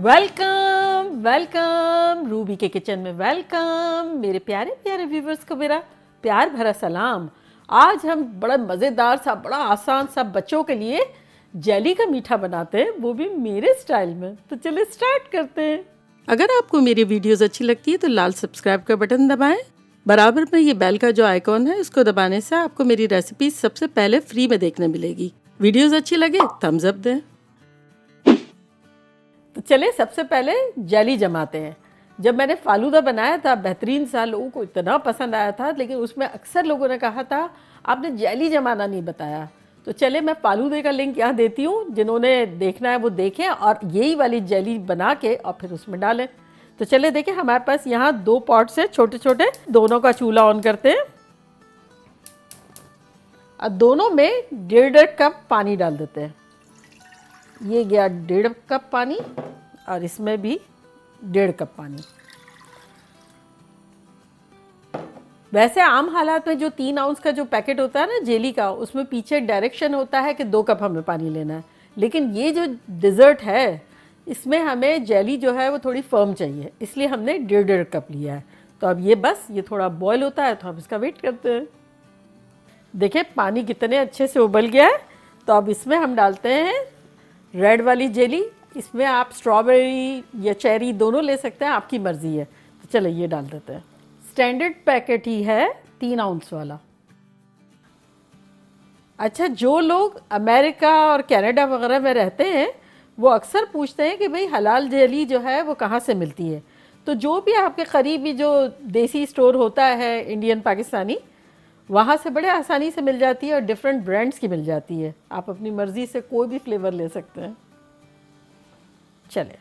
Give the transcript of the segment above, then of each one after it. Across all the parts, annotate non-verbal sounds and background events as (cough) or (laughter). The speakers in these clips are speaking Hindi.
वेलकम वेलकम रूबी के किचन में वेलकम मेरे प्यारे प्यारे व्यूवर्स को मेरा प्यार भरा सलाम। आज हम बड़ा मज़ेदार सा, बड़ा आसान सा बच्चों के लिए जेली का मीठा बनाते हैं, वो भी मेरे स्टाइल में। तो चलिए स्टार्ट करते हैं। अगर आपको मेरी वीडियोस अच्छी लगती है तो लाल सब्सक्राइब का बटन दबाएँ। बराबर में ये बेल का जो आइकॉन है, उसको दबाने से आपको मेरी रेसिपी सबसे पहले फ्री में देखने मिलेगी। वीडियोस अच्छी लगे थम्स अप दें। तो चले, सबसे पहले जेली जमाते हैं। जब मैंने फालूदा बनाया था, बेहतरीन सा लोगों को इतना पसंद आया था, लेकिन उसमें अक्सर लोगों ने कहा था, आपने जेली जमाना नहीं बताया। तो चले, मैं फालूदे का लिंक यहाँ देती हूँ, जिन्होंने देखना है वो देखें और यही वाली जेली बना के और फिर उसमें डालें। तो चले देखें हमारे पास यहाँ दो पॉट्स है छोटे छोटे दोनों का चूल्हा ऑन करते हैं। और दोनों में डेढ़ डेढ़ कप पानी डाल देते हैं। ये गया डेढ़ कप पानी और इसमें भी डेढ़ कप पानी। वैसे आम हालात में जो तीन आउंस का जो पैकेट होता है ना जेली का, उसमें पीछे डायरेक्शन होता है कि दो कप हमें पानी लेना है। लेकिन ये जो डिज़र्ट है, इसमें हमें जेली जो है वो थोड़ी फर्म चाहिए। इसलिए हमने डेढ़ डेढ़ कप लिया है। तो अब ये बस, ये थोड़ा बॉयल होता है तो हम इसका वेट करते हैं। देखिए पानी कितने अच्छे से उबल गया है। तो अब इसमें हम डालते हैं रेड वाली जेली, इसमें आप स्ट्रॉबेरी या चेरी दोनों ले सकते हैं, आपकी मर्ज़ी है। तो चलो ये डाल देते हैं। स्टैंडर्ड पैकेट ही है तीन आउंस वाला। अच्छा जो लोग अमेरिका और कनाडा वगैरह में रहते हैं, वो अक्सर पूछते हैं कि भाई, हलाल जेली जो है, वो कहाँ से मिलती है? तो जो भी आपके करीबी जो देसी स्टोर होता है, इंडियन, पाकिस्तानी वहाँ से बड़े आसानी से मिल जाती है और डिफरेंट ब्रांड्स की मिल जाती है। आप अपनी मर्ज़ी से कोई भी फ्लेवर ले सकते हैं। चले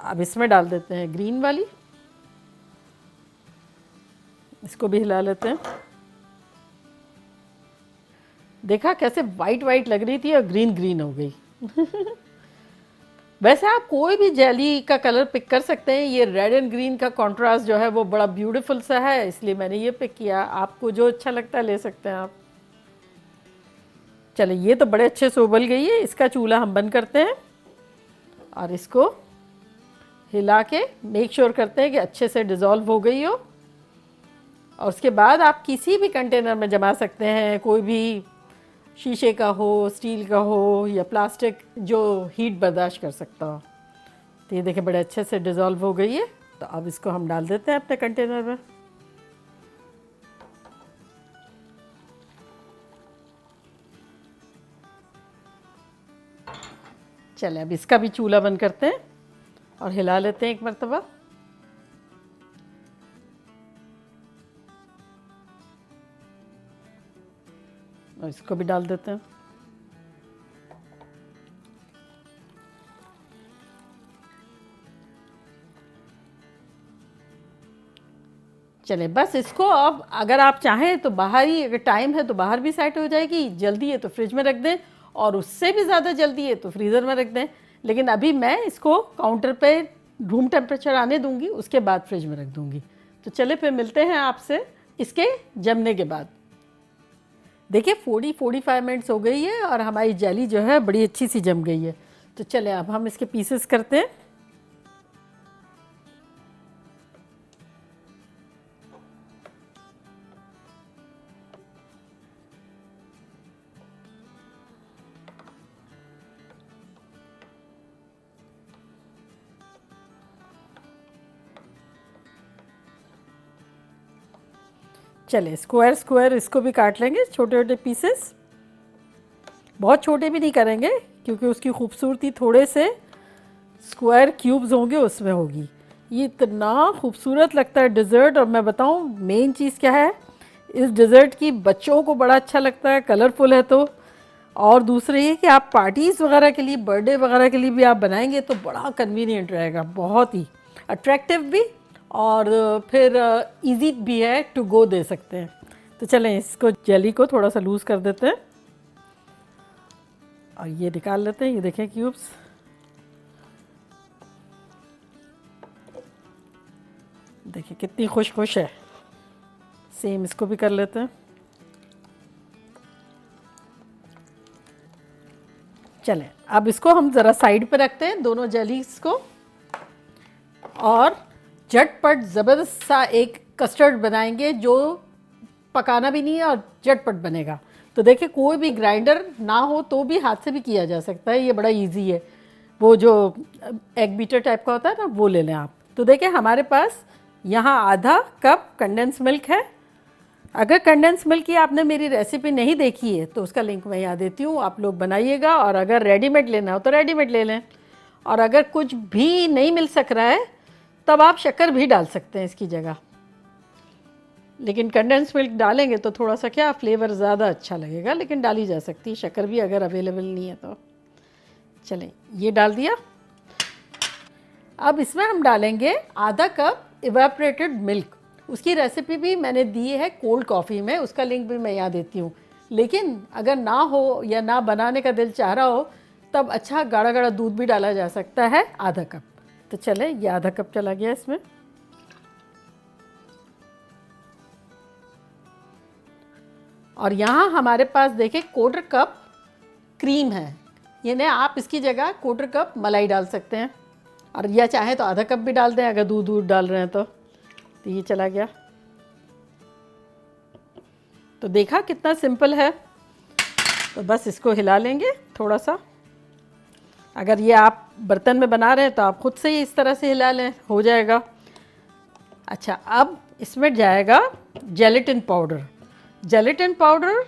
अब इसमें डाल देते हैं ग्रीन वाली। इसको भी हिला लेते हैं। देखा कैसे वाइट वाइट लग रही थी और ग्रीन ग्रीन हो गई। (laughs) वैसे आप कोई भी जेली का कलर पिक कर सकते हैं। ये रेड एंड ग्रीन का कॉन्ट्रास्ट जो है, वो बड़ा ब्यूटीफुल सा है, इसलिए मैंने ये पिक किया। आपको जो अच्छा लगता है, ले सकते हैं आप। चले ये तो बड़े अच्छे से उबल गई है। इसका चूल्हा हम बंद करते हैं और इसको हिला के मेक श्योर करते हैं कि अच्छे से डिज़ोल्व हो गई हो। और उसके बाद आप किसी भी कंटेनर में जमा सकते हैं, कोई भी शीशे का हो, स्टील का हो, या प्लास्टिक, जो हीट बर्दाश्त कर सकता हो। तो ये देखें बड़े अच्छे से डिज़ोल्व हो गई है। तो अब इसको हम डाल देते हैं अपने कंटेनर में। चले अब इसका भी चूल्हा बंद करते हैं और हिला लेते हैं एक मरतबा। और इसको भी डाल देते हैं। चले, बस इसको अब अगर आप चाहें तो बाहर ही, अगर टाइम है तो बाहर भी सेट हो जाएगी, जल्दी है तो फ्रिज में रख दें और उससे भी ज़्यादा जल्दी है तो फ्रीज़र में रख दें। लेकिन अभी मैं इसको काउंटर पे रूम टेम्परेचर आने दूँगी, उसके बाद फ्रिज में रख दूँगी। तो चले, फिर मिलते हैं आपसे इसके जमने के बाद। देखिए फोर्टी फोर्टी फाइव मिनट्स हो गई है और हमारी जेली जो है बड़ी अच्छी सी जम गई है। तो चले, अब हम इसके पीसेस करते हैं। चले स्क्वायर स्क्वायर इसको भी काट लेंगे, छोटे छोटे पीसेस बहुत छोटे भी नहीं करेंगे, क्योंकि उसकी खूबसूरती थोड़े से स्क्वायर क्यूब्स होंगे, उसमें होगी। ये इतना खूबसूरत लगता है डिज़र्ट और मैं बताऊँ मेन चीज़ क्या है? इस डिज़र्ट की बच्चों को बड़ा अच्छा लगता है कलरफुल है तो। और दूसरे ये कि आप पार्टीज़ वगैरह के लिए बर्थडे वगैरह के लिए भी आप बनाएँगे तो बड़ा कन्वीनियंट रहेगा, बहुत ही। अट्रैक्टिव भी और फिर इजी भी है टू गो दे सकते हैं। तो चलें, इसको जेली को थोड़ा सा लूज़ कर देते हैं। और ये निकाल लेते हैं, ये देखें क्यूब्स देखिए, कितनी खुश खुश है। सेम इसको भी कर लेते हैं। चलें, अब इसको हम ज़रा साइड पर रखते हैं, दोनों जेलीस को। और झटपट ज़बरदस्त सा एक कस्टर्ड बनाएँगे जो पकाना भी नहीं है और झटपट बनेगा। तो देखिए, कोई भी ग्राइंडर ना हो तो भी हाथ से भी किया जा सकता है। ये बड़ा इजी है। वो जो एग बीटर टाइप का होता है ना, वो ले लें आप। तो देखिए, हमारे पास यहाँ आधा कप कंडेंस मिल्क है। अगर कंडेंस मिल्क की आपने मेरी रेसिपी नहीं देखी है तो उसका लिंक मैं यहाँ देती हूँ। आप लोग बनाइएगा और अगर रेडीमेड लेना हो तो रेडीमेड ले लें। और अगर कुछ भी नहीं मिल सक रहा है तब आप शक्कर भी डाल सकते हैं इसकी जगह। लेकिन कंडेंस मिल्क डालेंगे तो थोड़ा सा क्या फ्लेवर ज़्यादा अच्छा लगेगा, लेकिन डाली जा सकती है। शक्कर भी अगर अवेलेबल नहीं है तो। चलें, ये डाल दिया। अब इसमें हम डालेंगे आधा कप इवेपरेटेड मिल्क उसकी रेसिपी भी मैंने दी है कोल्ड कॉफ़ी में, उसका लिंक भी मैं यहाँ देती हूँ। लेकिन अगर ना हो या ना बनाने का दिल चाह रहा हो, तब अच्छा गाढ़ा गाढ़ा दूध भी डाला जा सकता है आधा कप। तो चले, ये आधा कप चला गया इसमें। और यहाँ हमारे पास देखें क्वार्टर कप क्रीम है। यानी आप इसकी जगह क्वार्टर कप मलाई डाल सकते हैं। और या चाहे तो आधा कप भी डाल दें, अगर दूध दूध डाल रहे हैं तो। तो ये चला गया। तो देखा कितना सिंपल है। तो बस इसको हिला लेंगे थोड़ा सा। अगर ये आप बर्तन में बना रहे हैं तो आप खुद से ही इस तरह से हिला लें, हो जाएगा। अच्छा अब इसमें जाएगा जेलेटिन पाउडर जेलेटिन पाउडर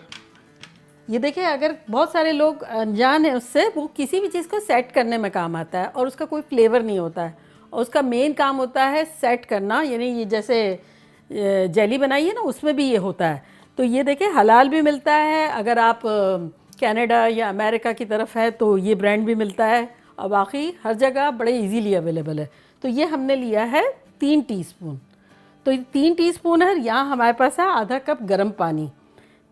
ये देखिए, अगर बहुत सारे लोग अनजान हैं उससे, वो किसी भी चीज़ को सेट करने में काम आता है और उसका कोई फ्लेवर नहीं होता है। और उसका मेन काम होता है सेट करना, यानी ये जैसे जेली बनाई है ना, उसमें भी ये होता है। तो ये देखिए, हलाल भी मिलता है। अगर आप कनाडा या अमेरिका की तरफ़ है तो ये ब्रांड भी मिलता है। और बाकी हर जगह बड़े इजीली अवेलेबल है। तो ये हमने लिया है तीन टीस्पून तो ये तीन टीस्पून है, यहाँ हमारे पास है आधा कप गर्म पानी।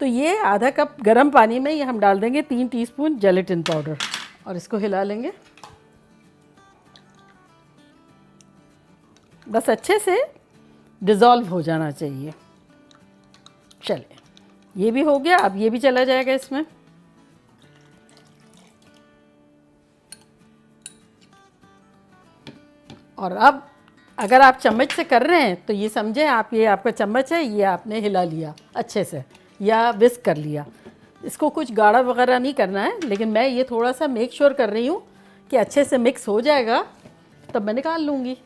तो ये आधा कप गर्म पानी में ये हम डाल देंगे तीन टीस्पून जेलेटिन पाउडर और इसको हिला लेंगे। बस अच्छे से डिज़ोल्व हो जाना चाहिए। चले ये भी हो गया, अब ये भी चला जाएगा इसमें। और अब अगर आप चम्मच से कर रहे हैं तो ये समझें, आप ये आपका चम्मच है, ये आपने हिला लिया, अच्छे से, या विस्क कर लिया। इसको कुछ गाढ़ा वगैरह नहीं करना है, लेकिन मैं ये थोड़ा सा मेक श्योर कर रही हूँ कि अच्छे से मिक्स हो जाएगा, तब मैं निकाल लूँगी।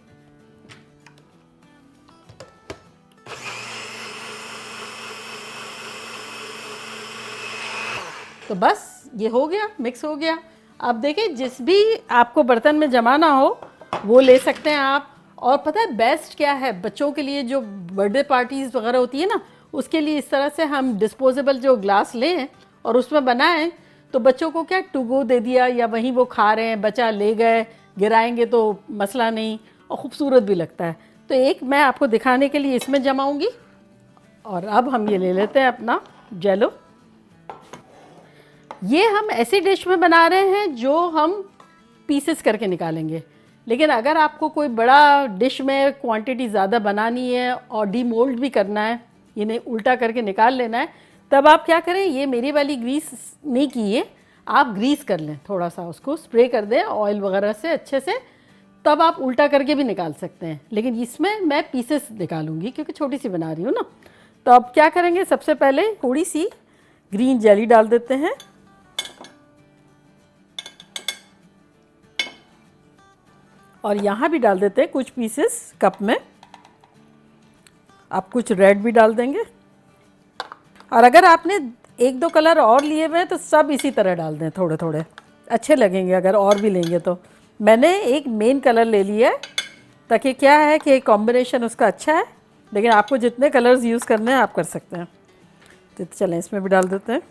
तो बस, ये हो गया मिक्स हो गया। अब देखिए जिस भी आपको बर्तन में जमाना हो वो ले सकते हैं आप। और पता है बेस्ट क्या है? बच्चों के लिए जो बर्थडे पार्टीज़ वगैरह होती है ना, उसके लिए इस तरह से हम डिस्पोजेबल जो ग्लास लें और उसमें बनाएँ तो बच्चों को क्या टुगो दे दिया या वहीं वो खा रहे हैं बच्चा ले गए, गिराएँगे तो मसला नहीं, और ख़ूबसूरत भी लगता है। तो एक मैं आपको दिखाने के लिए इसमें जमाऊँगी, और अब हम ये ले लेते हैं अपना जेलो ये हम ऐसी डिश में बना रहे हैं जो हम पीसेस करके निकालेंगे। लेकिन अगर आपको कोई बड़ा डिश में क्वांटिटी ज़्यादा बनानी है और डीमोल्ड भी करना है यानी उल्टा करके निकाल लेना है, तब आप क्या करें, ये मेरी वाली ग्रीस नहीं की है, आप ग्रीस कर लें थोड़ा सा उसको स्प्रे कर दें ऑयल वगैरह से अच्छे से, तब आप उल्टा करके भी निकाल सकते हैं। लेकिन इसमें मैं पीसेस निकालूँगी, क्योंकि छोटी सी बना रही हूँ ना। तो अब क्या करेंगे, सबसे पहले थोड़ी सी ग्रीन जेली डाल देते हैं। और यहाँ भी डाल देते हैं कुछ पीसेस कप में। आप कुछ रेड भी डाल देंगे। और अगर आपने एक दो कलर और लिए हुए हैं तो सब इसी तरह डाल दें थोड़े थोड़े अच्छे लगेंगे अगर और भी लेंगे तो। मैंने एक मेन कलर ले लिया है, ताकि क्या है कि कॉम्बिनेशन उसका अच्छा है, लेकिन आपको जितने कलर्स यूज़ करने हैं, आप कर सकते हैं। तो चलें, इसमें भी डाल देते हैं।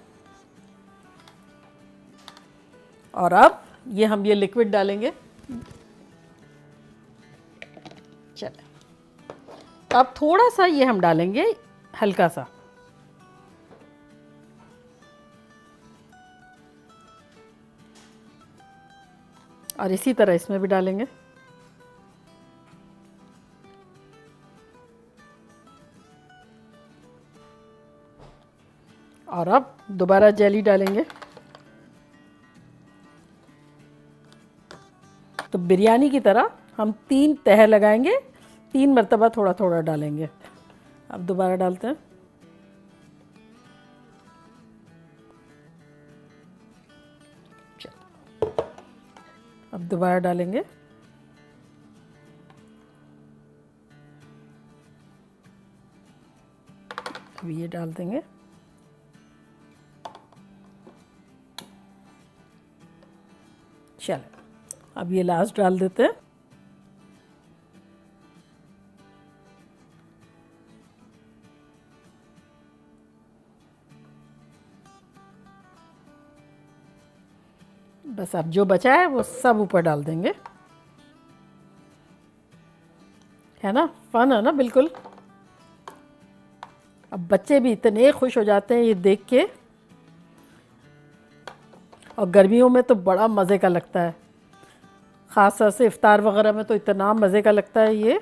और अब ये हम ये लिक्विड डालेंगे। अब थोड़ा सा ये हम डालेंगे हल्का सा। और इसी तरह इसमें भी डालेंगे। और अब दोबारा जेली डालेंगे। तो बिरयानी की तरह हम तीन तह लगाएँगे। तीन मरतबा थोड़ा थोड़ा डालेंगे। अब दोबारा डालते हैं। अब दोबारा डालेंगे। अब ये डाल देंगे। चलो। अब ये लास्ट डाल देते हैं। बस अब जो बचा है वो सब ऊपर डाल देंगे। है ना? फन है ना? बिल्कुल। अब बच्चे भी इतने खुश हो जाते हैं ये देख के। और गर्मियों में तो बड़ा मज़े का लगता है। ख़ास तौर से इफ़ार वगैरह में तो इतना मज़े का लगता है ये।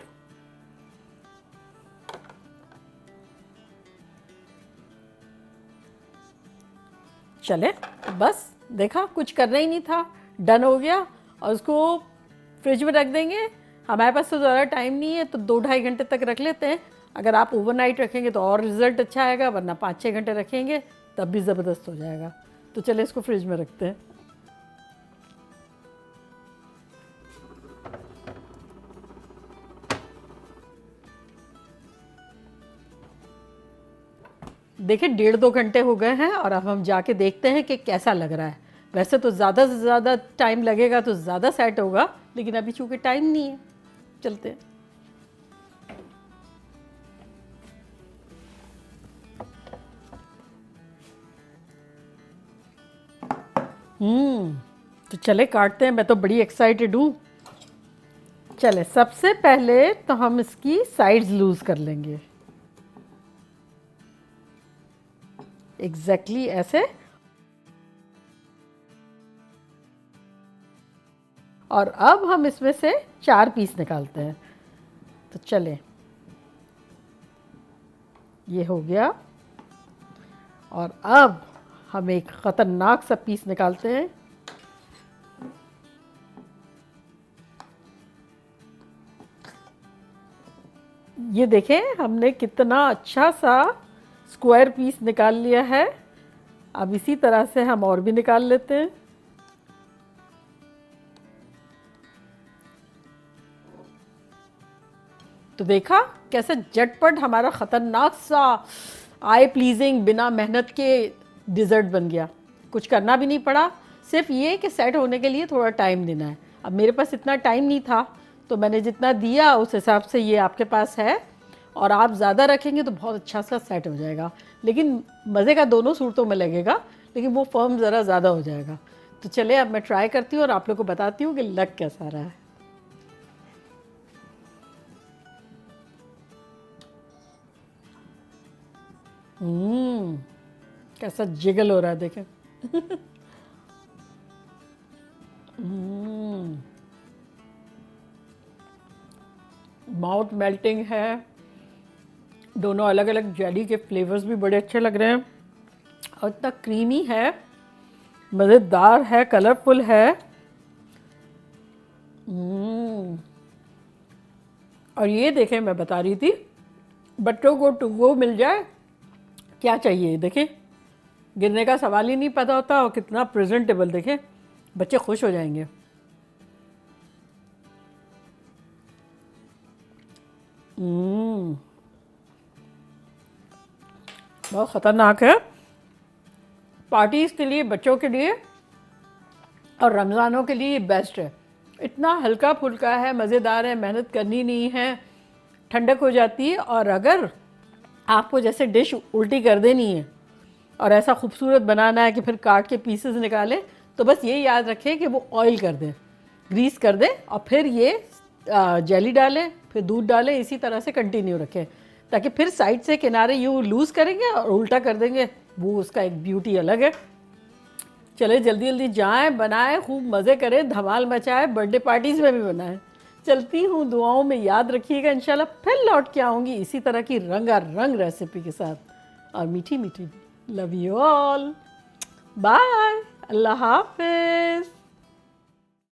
चले, बस। देखा, कुछ करना ही नहीं था। डन हो गया और उसको फ्रिज में रख देंगे। हमारे पास तो ज़्यादा टाइम नहीं है तो दो ढाई घंटे तक रख लेते हैं। अगर आप ओवरनाइट रखेंगे तो और रिज़ल्ट अच्छा आएगा, वरना पाँच छः घंटे रखेंगे, तब भी ज़बरदस्त हो जाएगा। तो चले इसको फ्रिज में रखते हैं। देखिए, डेढ़ दो घंटे हो गए हैं और अब हम जाके देखते हैं कि कैसा लग रहा है। वैसे तो ज़्यादा से ज़्यादा टाइम लगेगा तो ज़्यादा सेट होगा, लेकिन अभी चूँकि टाइम नहीं है, चलते हैं। हम्म तो चले काटते हैं, मैं तो बड़ी एक्साइटेड हूँ। चले, सबसे पहले तो हम इसकी साइड्स लूज़ कर लेंगे। एग्जैक्टली exactly, ऐसे? और अब हम इसमें से चार पीस निकालते हैं। तो चले। ये हो गया। और अब हम एक ख़तरनाक सा पीस निकालते हैं। ये देखें, हमने कितना अच्छा सा स्क्वायर पीस निकाल लिया है। अब इसी तरह से हम और भी निकाल लेते हैं। तो देखा कैसे झटपट हमारा ख़तरनाक सा आई प्लीजिंग बिना मेहनत के डिज़र्ट बन गया। कुछ करना भी नहीं पड़ा। सिर्फ़ ये कि सेट होने के लिए थोड़ा टाइम देना है। अब मेरे पास इतना टाइम नहीं था तो मैंने जितना दिया उस हिसाब से ये आपके पास है। और आप ज़्यादा रखेंगे तो बहुत अच्छा सा सेट हो जाएगा। लेकिन मज़े का दोनों सूरतों में लगेगा, लेकिन वो फर्म ज़रा ज़्यादा हो जाएगा। तो चले अब मैं ट्राई करती हूँ और आप लोग को बताती हूँ कि लग कैसा रहा है। हम्म कैसा जिगल हो रहा है देखें। माउथ मेल्टिंग है। दोनों अलग अलग जेली के फ्लेवर्स भी बड़े अच्छे लग रहे हैं और इतना क्रीमी है, मज़ेदार है कलरफुल है हम्म। और ये देखें, मैं बता रही थी, बच्चों को टू गो मिल जाए, क्या चाहिए देखें गिरने का सवाल ही नहीं पता होता और कितना प्रेजेंटेबल देखें, बच्चे खुश हो जाएँगे हम्म। बहुत ख़तरनाक है। पार्टीज़ के लिए, बच्चों के लिए और रमज़ानों के लिए बेस्ट है। इतना हल्का फुल्का है, मज़ेदार है, मेहनत करनी नहीं है, ठंडक हो जाती है और अगर आपको जैसे डिश उल्टी कर देनी है और ऐसा खूबसूरत बनाना है कि फिर काट के पीसेस निकालें तो बस ये याद रखें कि वो ऑयल कर दें ग्रीस कर दें और फिर ये जेली डालें, फिर दूध डालें, इसी तरह से कंटिन्यू रखें। ताकि फिर साइड से किनारे यूँ लूज़ करेंगे और उल्टा कर देंगे। वो उसका एक ब्यूटी अलग है। चले, जल्दी जल्दी जाएँ, बनाएँ, खूब मज़े करें, धमाल मचाएँ बर्थडे पार्टीज़ में भी बनाएँ। चलती हूँ, दुआओं में याद रखिएगा, इंशाल्लाह फिर लौट के आऊँगी इसी तरह की रंगा रंग रेसिपी के साथ। और मीठी मीठी लव यू ऑल बाय अल्लाह हाफिज़।